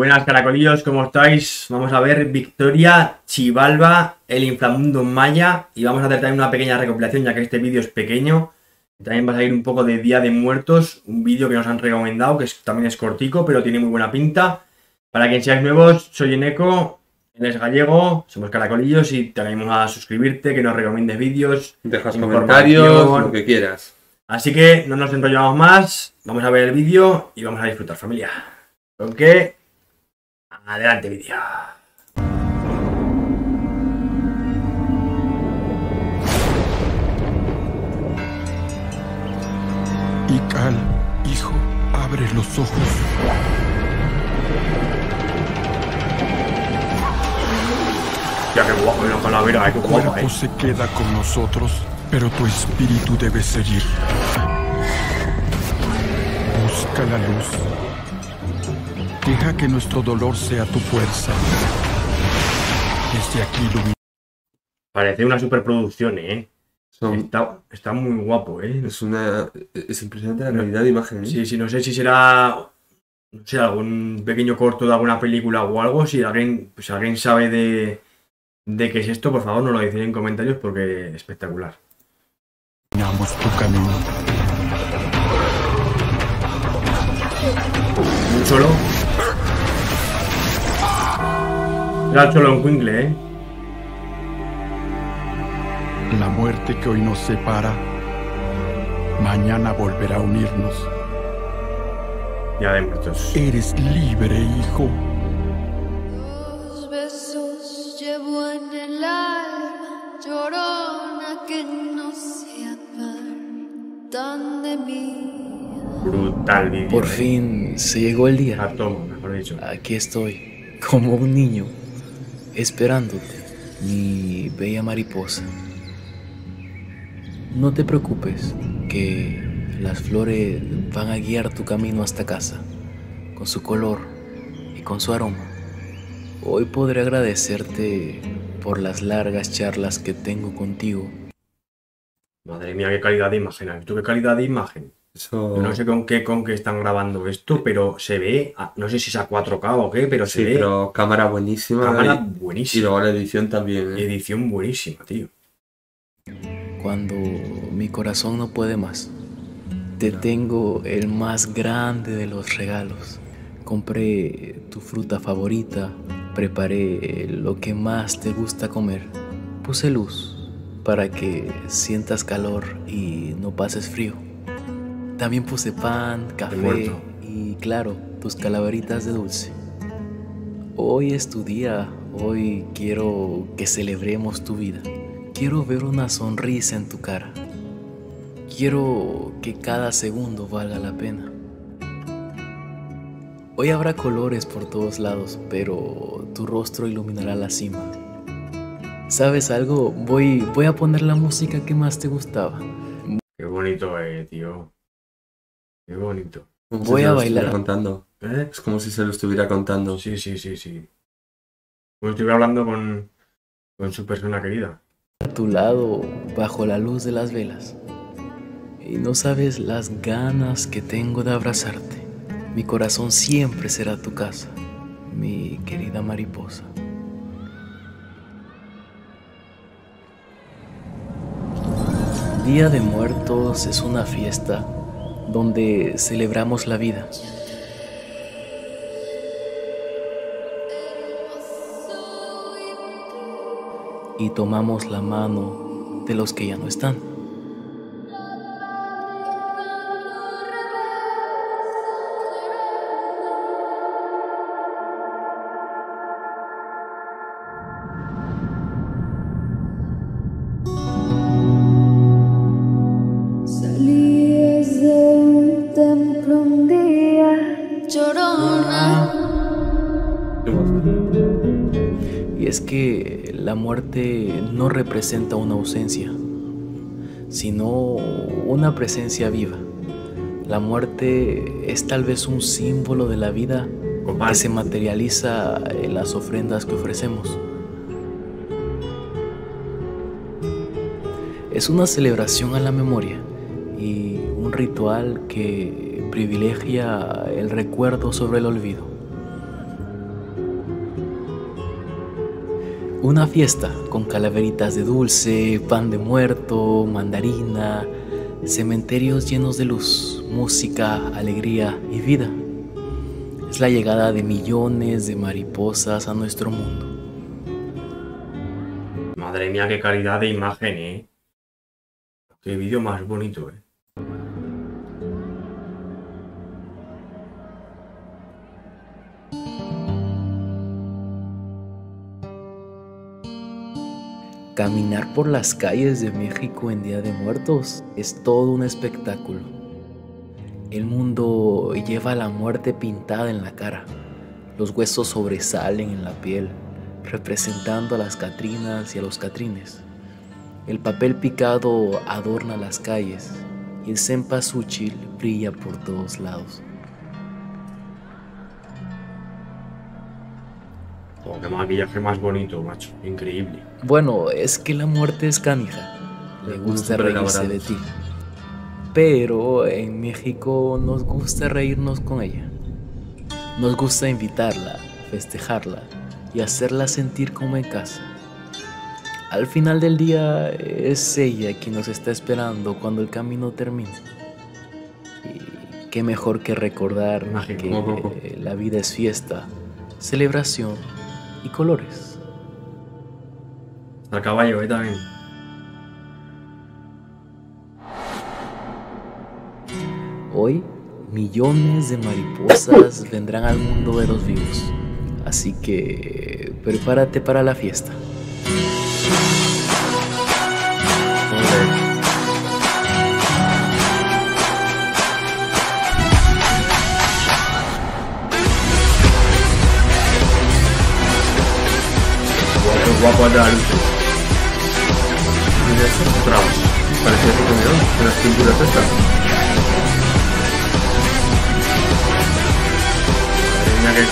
buenas caracolillos, ¿cómo estáis? Vamos a ver Victoria Chivalba, el inframundo maya y vamos a hacer también una pequeña recopilación ya que este vídeo es pequeño. También va a salir un poco de Día de Muertos, un vídeo que nos han recomendado, que también es cortico, pero tiene muy buena pinta. Para quien seáis nuevos, soy Eneco, él es gallego, somos caracolillos y te animamos a suscribirte, que nos recomiendes vídeos. Dejas comentarios, lo que quieras. Así que no nos enrollamos más, vamos a ver el vídeo y vamos a disfrutar familia. Que... Adelante vídeo. Ical, hijo, abre los ojos. Ya que guapo la calavera, eh, Tu guapo, cuerpo eh. se queda con nosotros, pero tu espíritu debe seguir. Busca la luz. Deja que nuestro dolor sea tu fuerza. Desde aquí ilumina. Parece una superproducción, eh. Son- Está, está muy guapo, eh. es una. Es impresionante la calidad de imagen. ¿eh? Sí, sí, no sé si será no sé, algún pequeño corto de alguna película o algo. Si alguien, pues, si alguien sabe de, de qué es esto, por favor, nos lo decís en comentarios porque es espectacular. Caminamos tu camino. Un solo. Era Quingle, eh. La muerte que hoy nos separa, mañana volverá a unirnos. Ya de muertos. Eres libre, hijo. Los besos llevo en el alma, llorona que no se apartan de mí. Brutal vídeo. Por eh. fin se llegó el día. Harto, mejor dicho. Aquí estoy, como un niño, esperándote, mi bella mariposa. No te preocupes, que las flores van a guiar tu camino hasta casa, con su color y con su aroma. Hoy podré agradecerte por las largas charlas que tengo contigo. Madre mía, qué calidad de imagen. ¿Has visto qué calidad de imagen? Eso. No sé con qué, con qué están grabando esto, pero se ve, a- no sé si es a 4K o qué, pero se Sí, ve pero cámara buenísima. cámara y, y buenísima. luego la edición también. ¿eh? Edición buenísima, tío. Cuando mi corazón no puede más, te tengo el más grande de los regalos. Compré tu fruta favorita, preparé lo que más te gusta comer. Puse luz para que sientas calor y no pases frío. También puse pan, café y claro, tus calaveritas de dulce. Hoy es tu día, hoy quiero que celebremos tu vida. Quiero ver una sonrisa en tu cara. Quiero que cada segundo valga la pena. Hoy habrá colores por todos lados, pero tu rostro iluminará la cima. ¿Sabes algo? Voy, voy a poner la música que más te gustaba. Qué bonito, eh, tío. Qué bonito. Como Voy a bailar. estuviera contando. ¿Eh? Es como si se lo estuviera contando. Sí, sí, sí, sí. Pues estuve hablando con, con su persona querida. A tu lado, bajo la luz de las velas. Y no sabes las ganas que tengo de abrazarte. Mi corazón siempre será tu casa, mi querida mariposa. Día de Muertos es una fiesta donde celebramos la vida. Y tomamos la mano de los que ya no están. La muerte no representa una ausencia, sino una presencia viva. La muerte es tal vez un símbolo de la vida que se materializa en las ofrendas que ofrecemos. Es una celebración a la memoria y un ritual que privilegia el recuerdo sobre el olvido. Una fiesta con calaveritas de dulce, pan de muerto, mandarina, cementerios llenos de luz, música, alegría y vida. Es la llegada de millones de mariposas a nuestro mundo. Madre mía, qué calidad de imagen, eh. Qué vídeo más bonito, eh. Caminar por las calles de México en Día de Muertos es todo un espectáculo. El mundo lleva la muerte pintada en la cara. Los huesos sobresalen en la piel, representando a las Catrinas y a los Catrines. El papel picado adorna las calles y el cempasúchil brilla por todos lados. Maquillaje más bonito, macho. Increíble. Bueno, es que la muerte es canija. Le gusta reírse de ti. Pero en México nos gusta reírnos con ella. Nos gusta invitarla, festejarla y hacerla sentir como en casa. Al final del día es ella quien nos está esperando cuando el camino termine. Y qué mejor que recordar Mágico. que la vida es fiesta, celebración y colores. Al caballo, eh, también. Hoy, millones de mariposas vendrán al mundo de los vivos. Así que prepárate para la fiesta. De la luz. Mira eso. Bravo. Parecía que comieron en las pinturas estas. Mía, qué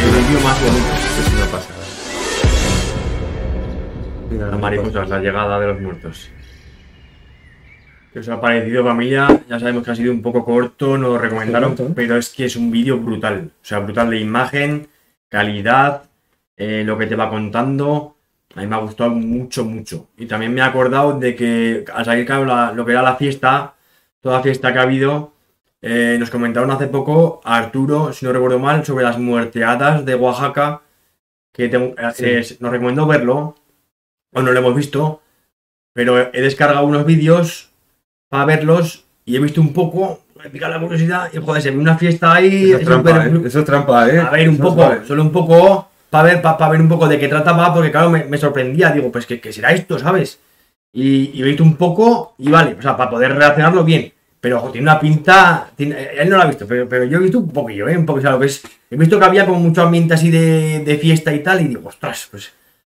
qué vídeo más bonito. Es una pasada. Mira, Las mariposas, la llegada de los muertos. ¿Qué os ha parecido, familia? Ya sabemos que ha sido un poco corto, nos lo recomendaron, pero es que es un vídeo brutal. O sea, brutal de imagen, calidad, eh, lo que te va contando. A mí me ha gustado mucho, mucho. Y también me he acordado de que al salir claro, la- lo que era la fiesta, toda fiesta que ha habido, eh, nos comentaron hace poco Arturo, si no recuerdo mal, sobre las muerteadas de Oaxaca, que te- eh, Sí. nos recomendó verlo, o no lo hemos visto, pero he descargado unos vídeos para verlos y he visto un poco, me pica la curiosidad y joder, se ve una fiesta ahí. Eso es trampa, ¿eh? Eso es trampa, ¿eh? A ver, un Eso poco, solo un poco, para ver, para, ver un poco de qué trataba, porque claro, me, me sorprendía, digo, pues que, será esto, ¿sabes? Y, y he visto un poco y vale, o sea, para poder relacionarlo bien. Pero ojo, tiene una pinta. tiene- él no lo ha visto, pero, pero yo he visto un poquillo, ¿eh? Un poco, o sea, lo que es. He visto que había como mucho ambiente así de, de fiesta y tal, y digo, ostras, pues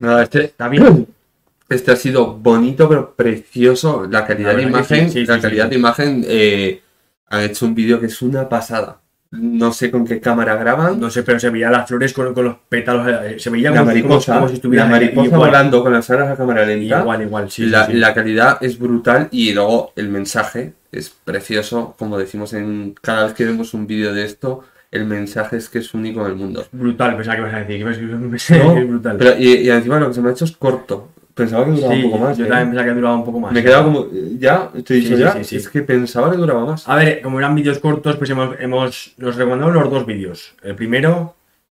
Nada, este, está bien. este ha sido bonito, pero precioso. La calidad La de imagen, sí, sí, la sí, calidad de imagen, eh, han hecho un vídeo que es una pasada. No sé con qué cámara graban. No sé, pero se veían las flores con, con los pétalos, eh, se veía la como, mariposa, como, como si estuviera la mariposa igual, volando con las alas a cámara lenta. Igual, igual, sí. la, sí, sí. la calidad es brutal y luego el mensaje es precioso. Como decimos en cada vez que vemos un vídeo de esto, el mensaje es que es único en el mundo. Brutal, pensaba que ibas a decir, que ibas- que ¿No? es brutal. Pero, y, y encima lo que se me ha hecho es corto. Pensaba que duraba Sí, un poco más. yo ¿eh? también pensaba que duraba un poco más. Me he quedado como. Ya, estoy dicho sí, ya. sí, sí. Es que pensaba que duraba más. A ver, como eran vídeos cortos, pues hemos, hemos nos recomendaron los dos vídeos. El primero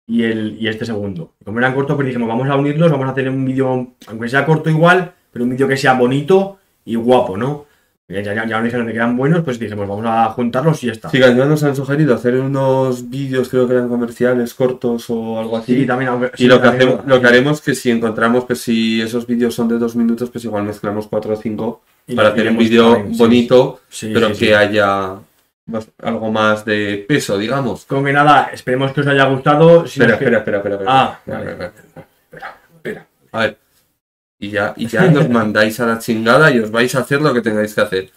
y, el, y este segundo. Como eran cortos, pues dijimos, vamos a unirlos, vamos a hacer un vídeo, aunque sea corto igual, pero un vídeo que sea bonito y guapo, ¿no? Ya, ya, ya nos dijeron que eran buenos, pues dijimos, vamos a juntarlos y ya está. Sí, que encima nos han sugerido hacer unos vídeos, creo que eran comerciales cortos o algo así. Sí, también, Y lo que, hacemos, lo que haremos que si encontramos que si esos vídeos son de dos minutos, pues igual mezclamos cuatro o cinco y para hacer un vídeo bonito, sí, pero que haya algo más de peso, digamos. Con que nada, esperemos que os haya gustado. Si espera, nos que- espera, espera, espera, espera. Ah, espera, vale. espera, espera, espera, espera. A ver. Y ya, y ya nos mandáis a la chingada y os vais a hacer lo que tengáis que hacer.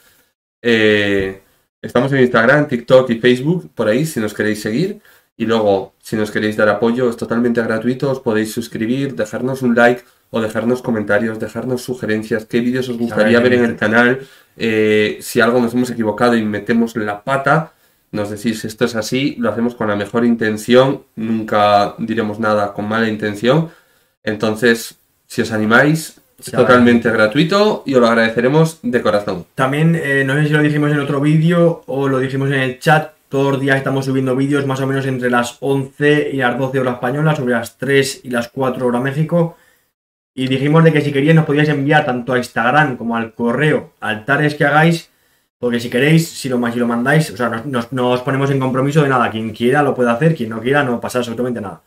Eh, estamos en Instagram, TikTok y Facebook, por ahí, si nos queréis seguir. Y luego, si nos queréis dar apoyo, es totalmente gratuito, os podéis suscribir, dejarnos un like o dejarnos comentarios, dejarnos sugerencias, qué vídeos os gustaría ver en el canal, eh, si algo nos hemos equivocado y metemos la pata, nos decís esto es así, lo hacemos con la mejor intención, nunca diremos nada con mala intención. Entonces, Si os animáis, es totalmente gratuito y os lo agradeceremos de corazón. También, eh, no sé si lo dijimos en otro vídeo o lo dijimos en el chat, todos los días estamos subiendo vídeos más o menos entre las 11 y las 12 horas españolas, sobre las 3 y las 4 horas México. Y dijimos de que si queríais nos podíais enviar tanto a Instagram como al correo altares que hagáis, porque si queréis, si lo, si lo mandáis, o sea, nos, nos- no os ponemos en compromiso de nada. Quien quiera lo puede hacer, quien no quiera no pasa absolutamente nada.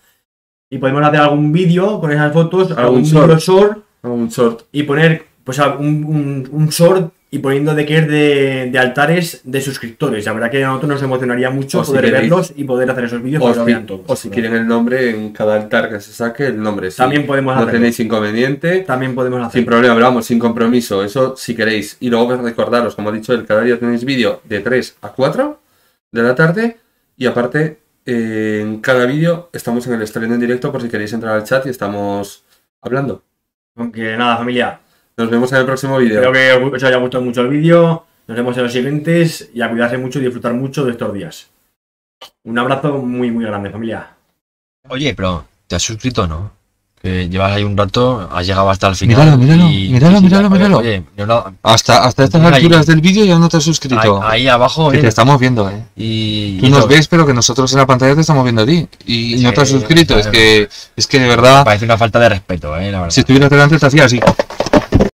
Y podemos hacer algún vídeo con esas fotos, Algún algún short. vídeo short y poner pues un, un, un short y poniendo de que es de, de altares de suscriptores. La verdad que a nosotros nos emocionaría mucho O si poder queréis- verlos y poder hacer esos vídeos O lo si, todos. o si quieren el nombre en cada altar que se saque, el nombre. sí. También podemos No hacerlo. tenéis inconveniente. También podemos hacer. Sin problema, hablamos, sin compromiso, eso si queréis. Y luego recordaros, como he dicho, el cada día tenéis vídeo de 3 a 4 de la tarde. Y aparte, en cada vídeo estamos en el estreno en directo por si queréis entrar al chat y estamos hablando. Aunque nada, familia. Nos vemos en el próximo vídeo. Espero que os haya gustado mucho el vídeo. Nos vemos en los siguientes y a cuidarse mucho y disfrutar mucho de estos días. Un abrazo muy, muy grande, familia. Oye, pero ¿te has suscrito no? Que llevas ahí un rato, has llegado hasta el final. Míralo, míralo, y- míralo, y- míralo, míralo. Oye, yo no- Hasta, hasta estas ahí. alturas del vídeo ya no te has suscrito. ahí abajo, que eh, te estamos viendo, eh. y, Tú y nos ves, pero que nosotros en la pantalla te estamos viendo a ti. Y Es no te has suscrito. Es que, es que de verdad, Parece una falta de respeto, eh, la verdad. si estuvieras delante te hacía así.